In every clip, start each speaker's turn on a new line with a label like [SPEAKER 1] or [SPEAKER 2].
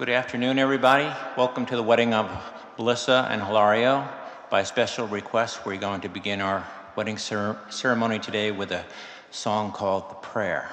[SPEAKER 1] Good afternoon, everybody. Welcome to the wedding of Melissa and Hilario. By special request, we're going to begin our wedding cer- ceremony today with a song called The Prayer.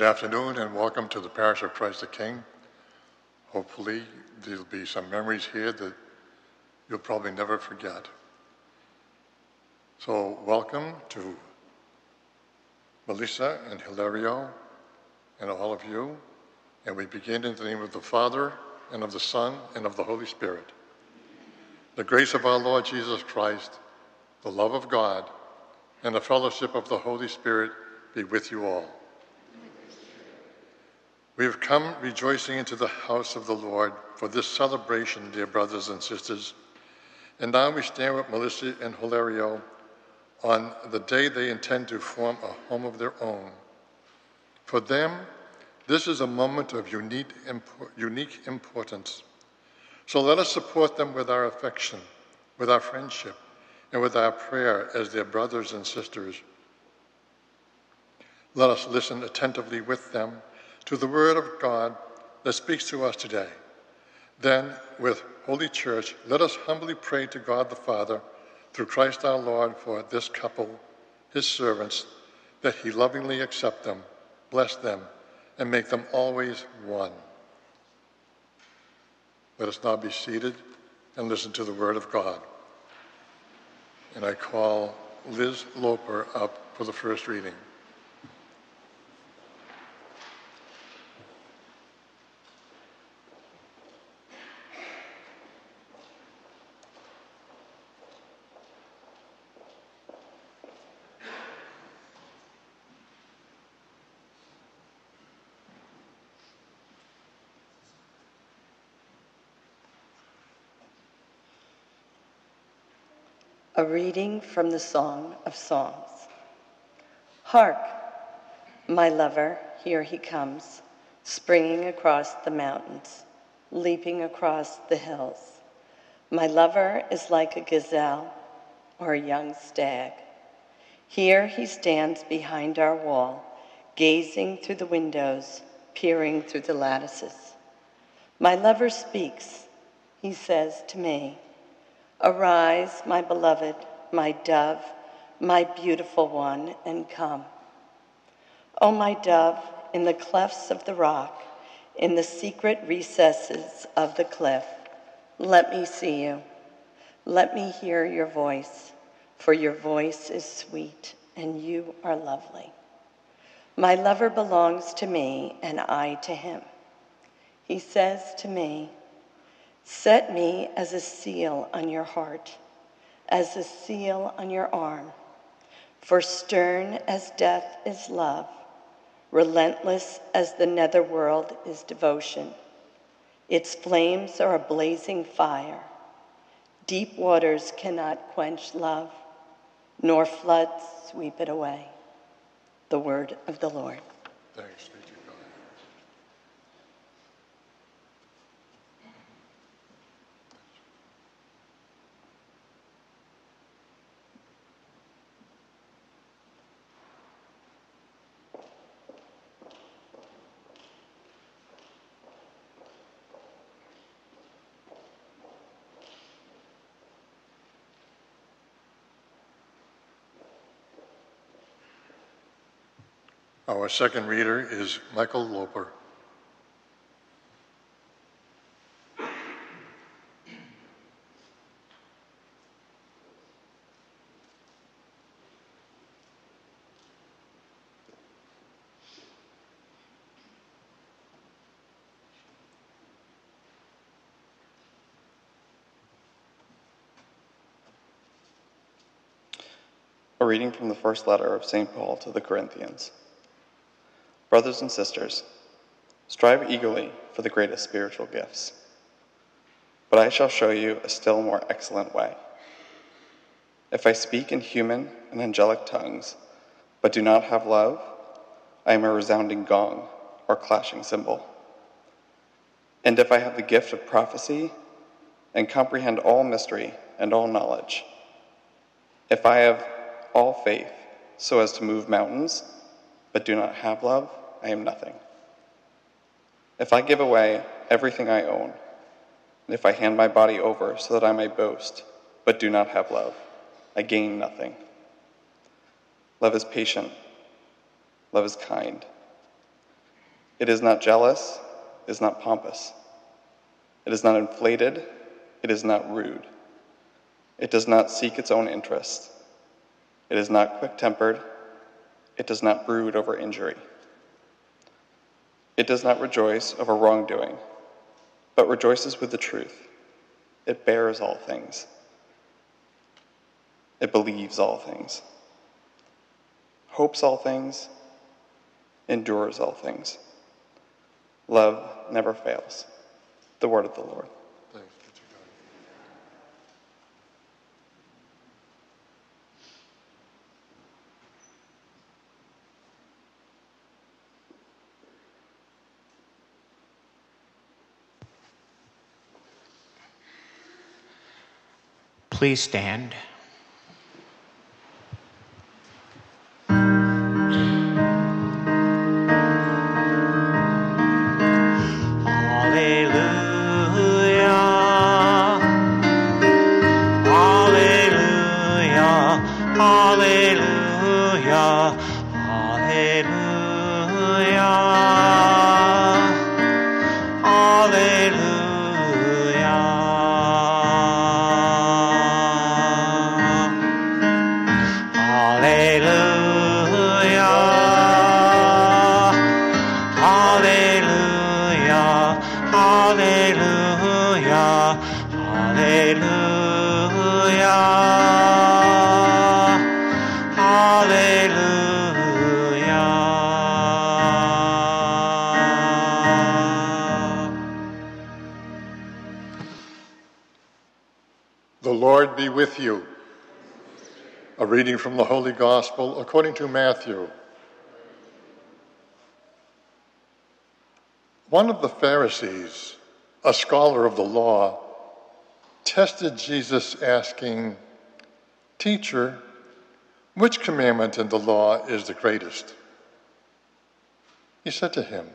[SPEAKER 2] Good afternoon and welcome to the Parish of Christ the King. Hopefully, there'll be some memories here that you'll probably never forget. So, welcome to Melissa and Hilario and all of you. And we begin in the name of the Father and of the Son and of the Holy Spirit. The grace of our Lord Jesus Christ, the love of God, and the fellowship of the Holy Spirit be with you all. We have come rejoicing into the house of the Lord for this celebration, dear brothers and sisters. And now we stand with Melissa and Hilario on the day they intend to form a home of their own. For them, this is a moment of unique, unique importance. So let us support them with our affection, with our friendship, and with our prayer as their brothers and sisters. Let us listen attentively with them to the Word of God that speaks to us today. Then, with Holy Church, let us humbly pray to God the Father through Christ our Lord for this couple, his servants, that he lovingly accept them, bless them, and make them always one. Let us now be seated and listen to the Word of God. And I call Liz Loper up for the first reading.
[SPEAKER 3] A reading from the Song of Songs. Hark, my lover, here he comes, springing across the mountains, leaping across the hills. My lover is like a gazelle or a young stag. Here he stands behind our wall, gazing through the windows, peering through the lattices. My lover speaks. He says to me, Arise, my beloved, my dove, my beautiful one, and come. O my dove, in the clefts of the rock, in the secret recesses of the cliff, let me see you. Let me hear your voice, for your voice is sweet and you are lovely. My lover belongs to me and I to him. He says to me, Set me as a seal on your heart, as a seal on your arm. For stern as death is love, relentless as the netherworld is devotion. Its flames are a blazing fire. Deep waters cannot quench love, nor floods sweep it away. The word of the Lord.
[SPEAKER 2] Thanks. Our second reader is Michael Loper.
[SPEAKER 4] A reading from the first letter of St. Paul to the Corinthians. Brothers and sisters, strive eagerly for the greatest spiritual gifts. But I shall show you a still more excellent way. If I speak in human and angelic tongues, but do not have love, I am a resounding gong or clashing cymbal. And if I have the gift of prophecy and comprehend all mystery and all knowledge, if I have all faith so as to move mountains, but do not have love, I am nothing. If I give away everything I own, and if I hand my body over so that I may boast, but do not have love, I gain nothing. Love is patient, love is kind. It is not jealous, it is not pompous. It is not inflated, it is not rude. It does not seek its own interest. It is not quick tempered, it does not brood over injury. It does not rejoice over wrongdoing, but rejoices with the truth. It bears all things. It believes all things, hopes all things, endures all things. Love never fails. The word of the Lord.
[SPEAKER 5] Please stand.
[SPEAKER 2] According to Matthew. One of the Pharisees, a scholar of the law, tested Jesus, asking, Teacher, which commandment in the law is the greatest? He said to him,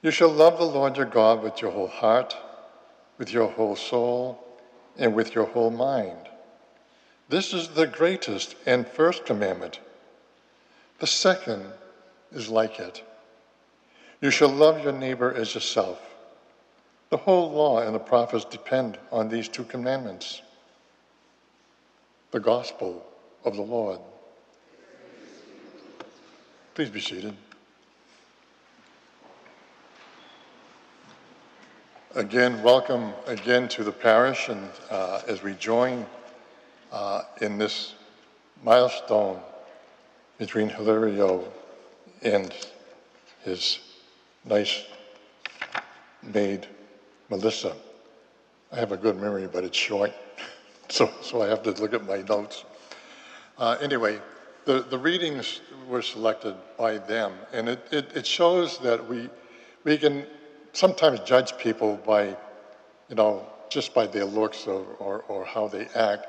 [SPEAKER 2] You shall love the Lord your God with your whole heart, with your whole soul, and with your whole mind. This is the greatest and first commandment. The second is like it. You shall love your neighbor as yourself. The whole law and the prophets depend on these two commandments. The gospel of the Lord. Please be seated. Again, welcome again to the parish, and uh, as we join uh, in this milestone between Hilario and his nice maid, Melissa. I have a good memory, but it's short, so, so I have to look at my notes. Uh, anyway, the, the readings were selected by them, and it, it, it shows that we, we can sometimes judge people by, you know, just by their looks or, or, or how they act,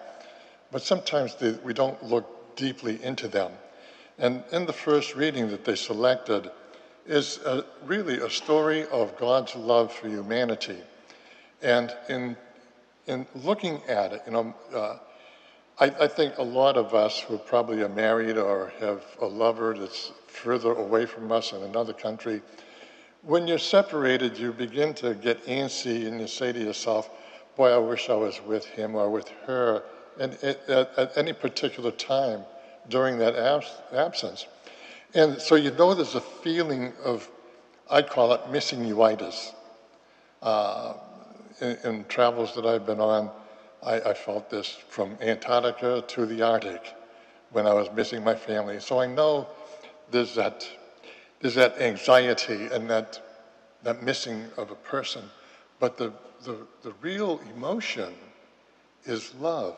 [SPEAKER 2] but sometimes they, we don't look deeply into them. And in the first reading that they selected is a, really a story of God's love for humanity. And in, in looking at it, you know, uh, I, I think a lot of us who probably are married or have a lover that's further away from us in another country, when you're separated, you begin to get antsy and you say to yourself, Boy, I wish I was with him or with her and at, at, any particular time during that abs- absence. And so you know there's a feeling of, I call it missing you-itis. Uh, in, in travels that I've been on, I, I felt this from Antarctica to the Arctic when I was missing my family. So I know there's that, there's that anxiety and that, that missing of a person. But the, the, the real emotion is love.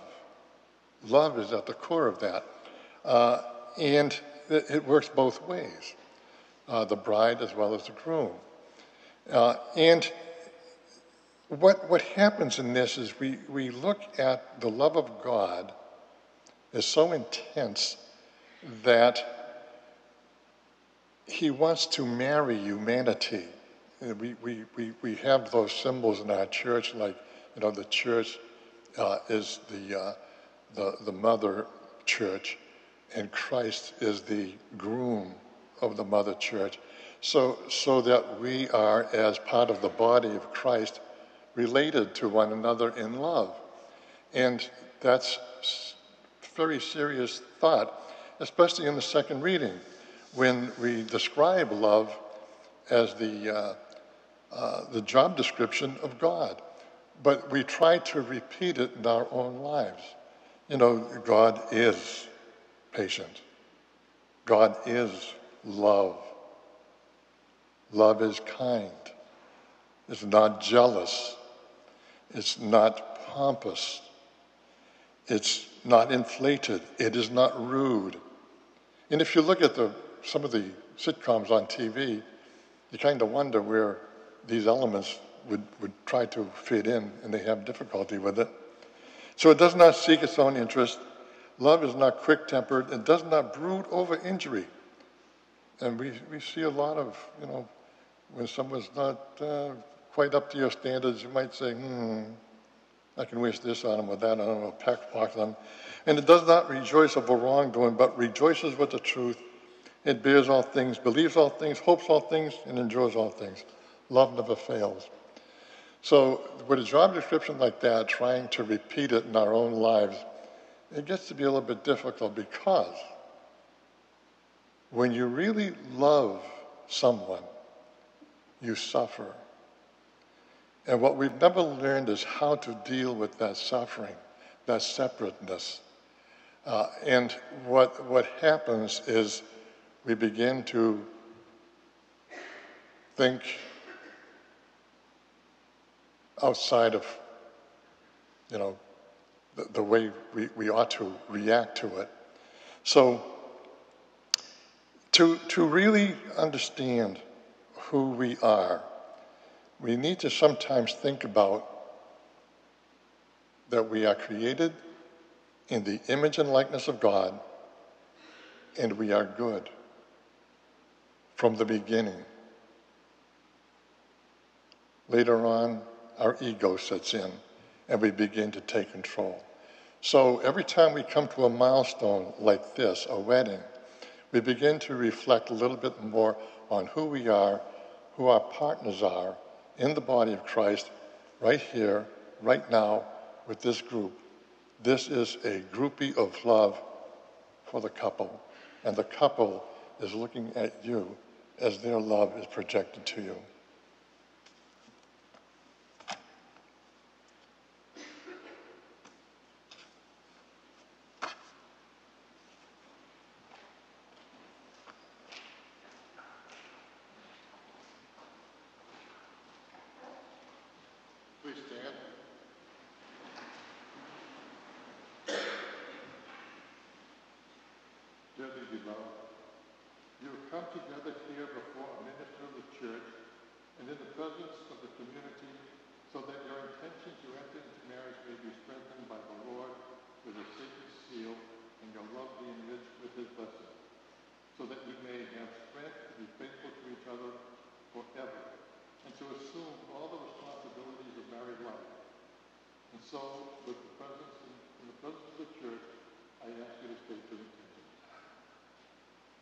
[SPEAKER 2] Love is at the core of that. Uh, and it, it works both ways uh, the bride as well as the groom. Uh, and what, what happens in this is we, we look at the love of God as so intense that he wants to marry humanity. We, we, we, we have those symbols in our church, like, you know, the church uh, is the, uh, the, the mother church, and Christ is the groom of the mother church. so, so that we are, as part of the body of Christ, related to one another in love. And that's very serious thought, especially in the second reading, when we describe love as the, uh, uh, the job description of God. But we try to repeat it in our own lives. You know, God is patient. God is love. Love is kind. It's not jealous. It's not pompous. It's not inflated. It is not rude. And if you look at the, some of the sitcoms on TV, you kind of wonder where these elements would, would try to fit in, and they have difficulty with it. So it does not seek its own interest. Love is not quick tempered. It does not brood over injury. And we, we see a lot of, you know, when someone's not uh, quite up to your standards, you might say, hmm, I can wish this on them or that on them or pock them. And it does not rejoice over wrongdoing, but rejoices with the truth. It bears all things, believes all things, hopes all things, and endures all things. Love never fails. So, with a job description like that, trying to repeat it in our own lives, it gets to be a little bit difficult because when you really love someone, you suffer. And what we've never learned is how to deal with that suffering, that separateness. Uh, and what, what happens is we begin to think outside of, you know, the, the way we, we ought to react to it. So, to, to really understand who we are, we need to sometimes think about that we are created in the image and likeness of God, and we are good from the beginning. Later on, our ego sets in and we begin to take control. So every time we come to a milestone like this, a wedding, we begin to reflect a little bit more on who we are, who our partners are in the body of Christ, right here, right now, with this group. This is a groupie of love for the couple, and the couple is looking at you as their love is projected to you. Since that your intention to enter into marriage may be strengthened by the Lord with a sacred seal and your love be enriched with His blessing, so that you may have strength to be faithful to each other forever and to assume all the responsibilities of married life. And so, with the presence of the church, I ask you to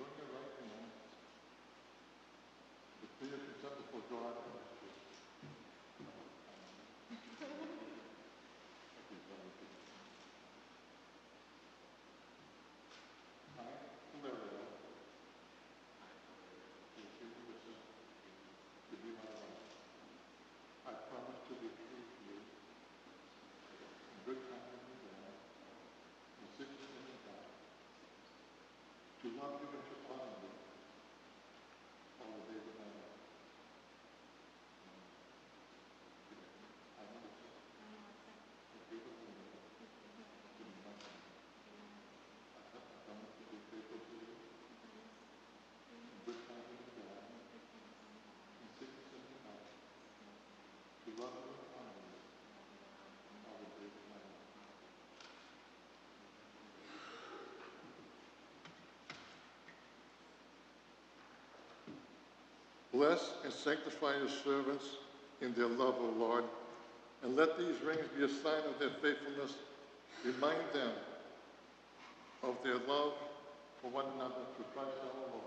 [SPEAKER 2] Dor que vai com o mundo. Espírito Santo por. Bless and sanctify your servants in their love, O Lord, and let these rings be a sign of their faithfulness. Remind them of their love for one another through Christ our Lord.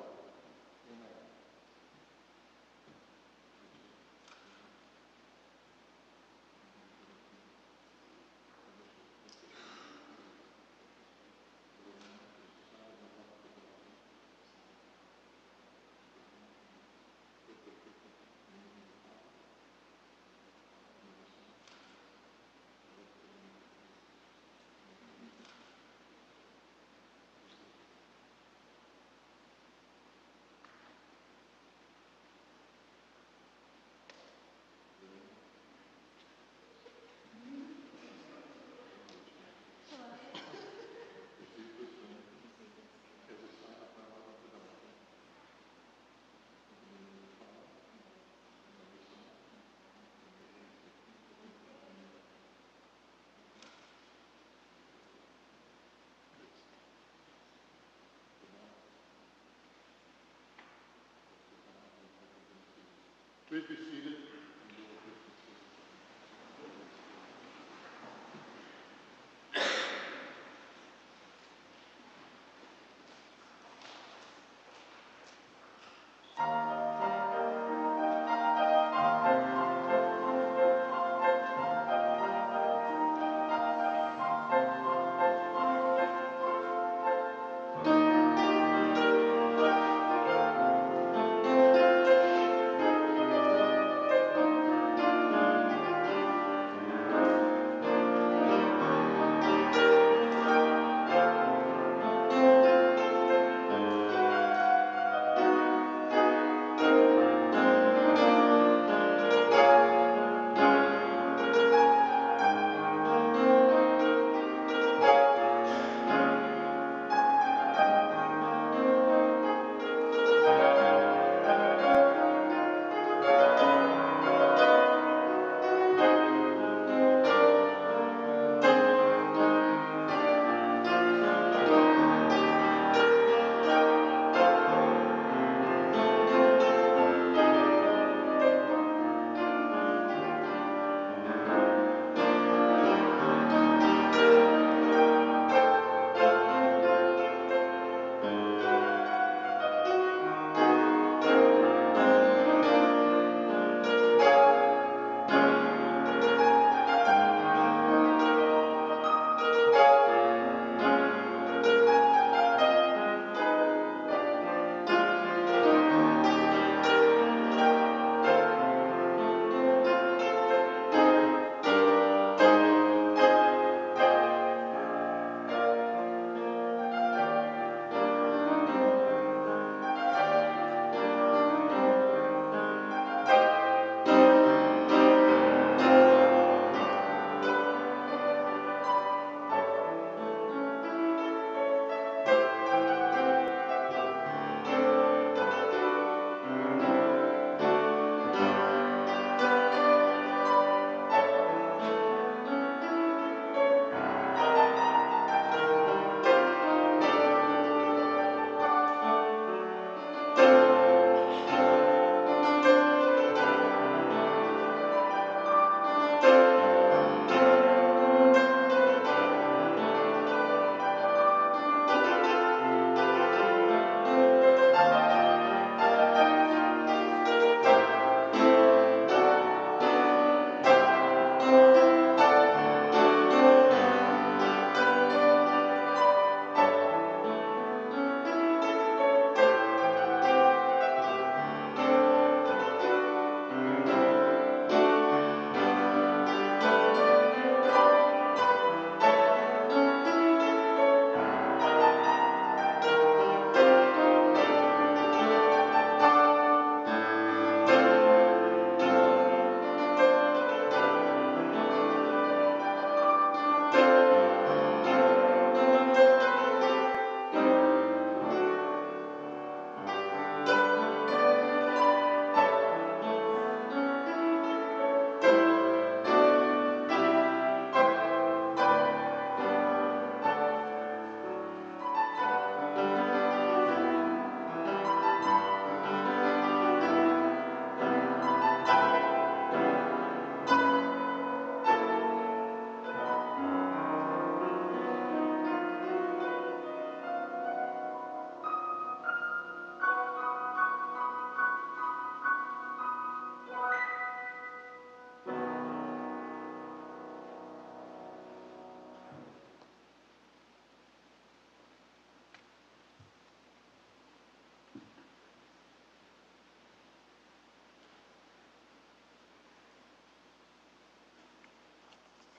[SPEAKER 2] Please be seated.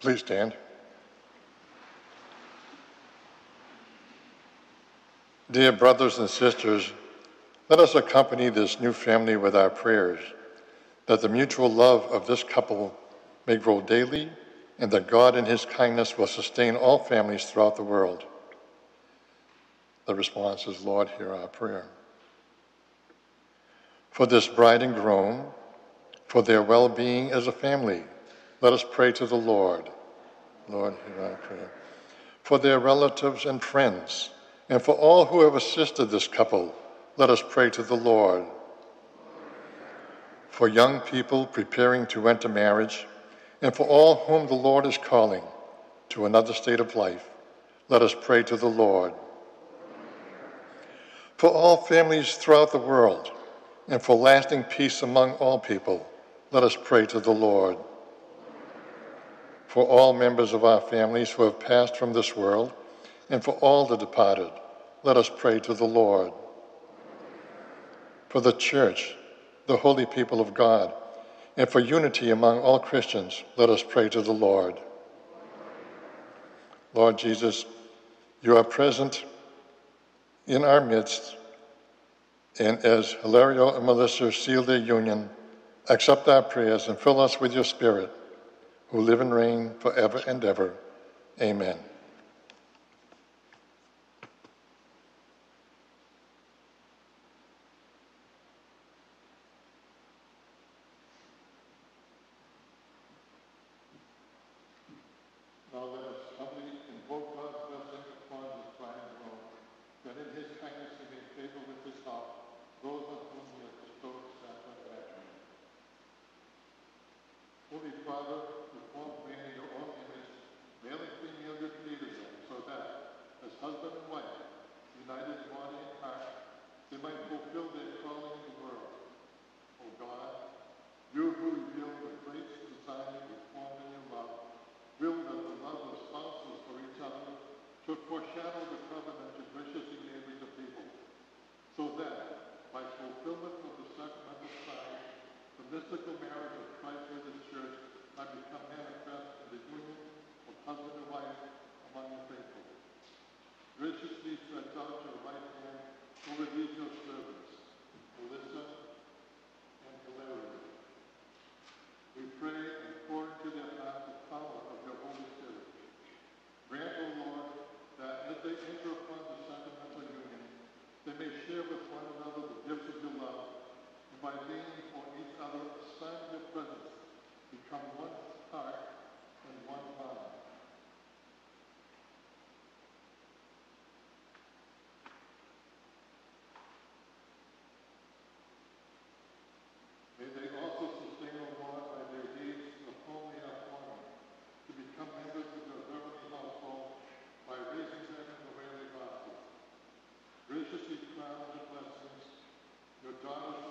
[SPEAKER 2] Please stand. Dear brothers and sisters, let us accompany this new family with our prayers that the mutual love of this couple may grow daily and that God in his kindness will sustain all families throughout the world. The response is, Lord, hear our prayer. For this bride and groom, for their well being as a family, let us pray to the Lord. Lord, hear our prayer. For their relatives and friends, and for all who have assisted this couple, let us pray to the Lord. For young people preparing to enter marriage, and for all whom the Lord is calling to another state of life, let us pray to the Lord. For all families throughout the world, and for lasting peace among all people, let us pray to the Lord. For all members of our families who have passed from this world, and for all the departed, let us pray to the Lord. For the church, the holy people of God, and for unity among all Christians, let us pray to the Lord. Lord Jesus, you are present in our midst, and as Hilario and Melissa seal their union, accept our prayers and fill us with your Spirit, who live and reign forever and ever. Amen. God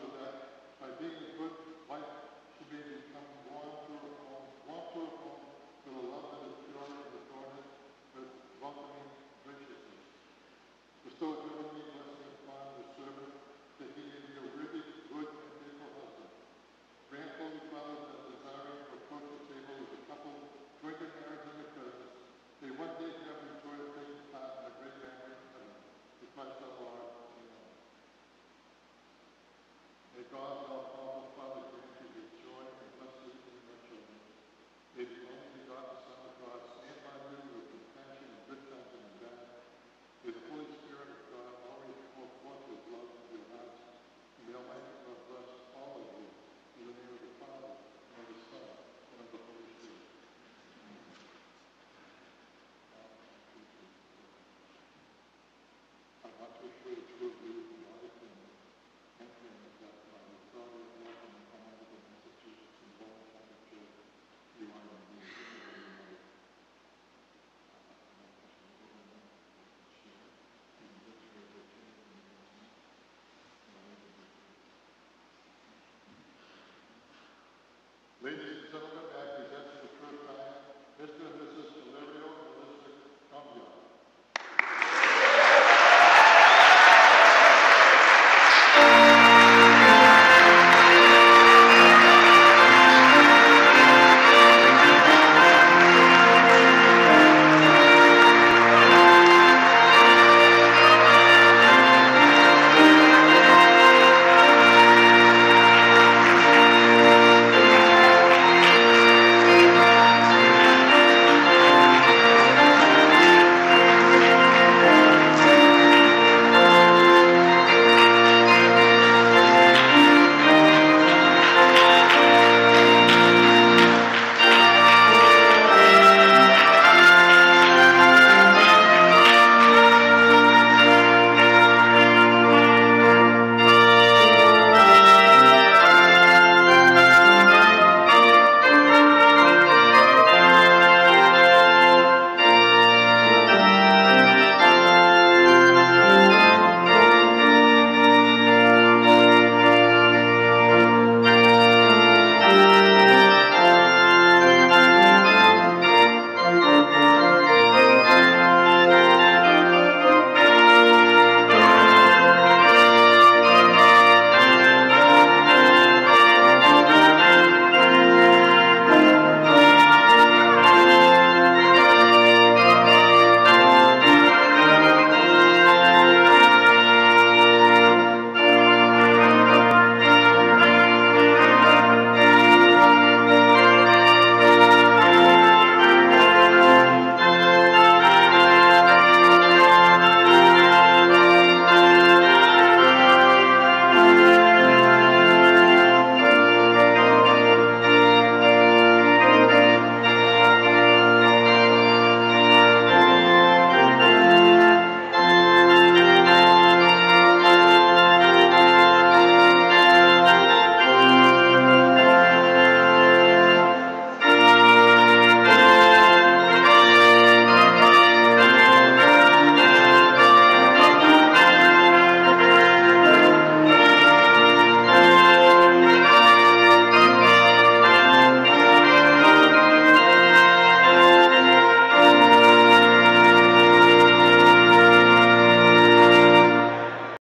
[SPEAKER 2] Ladies and gentlemen, I present for the first time Mr. and Mrs.